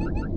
Ha ha ha!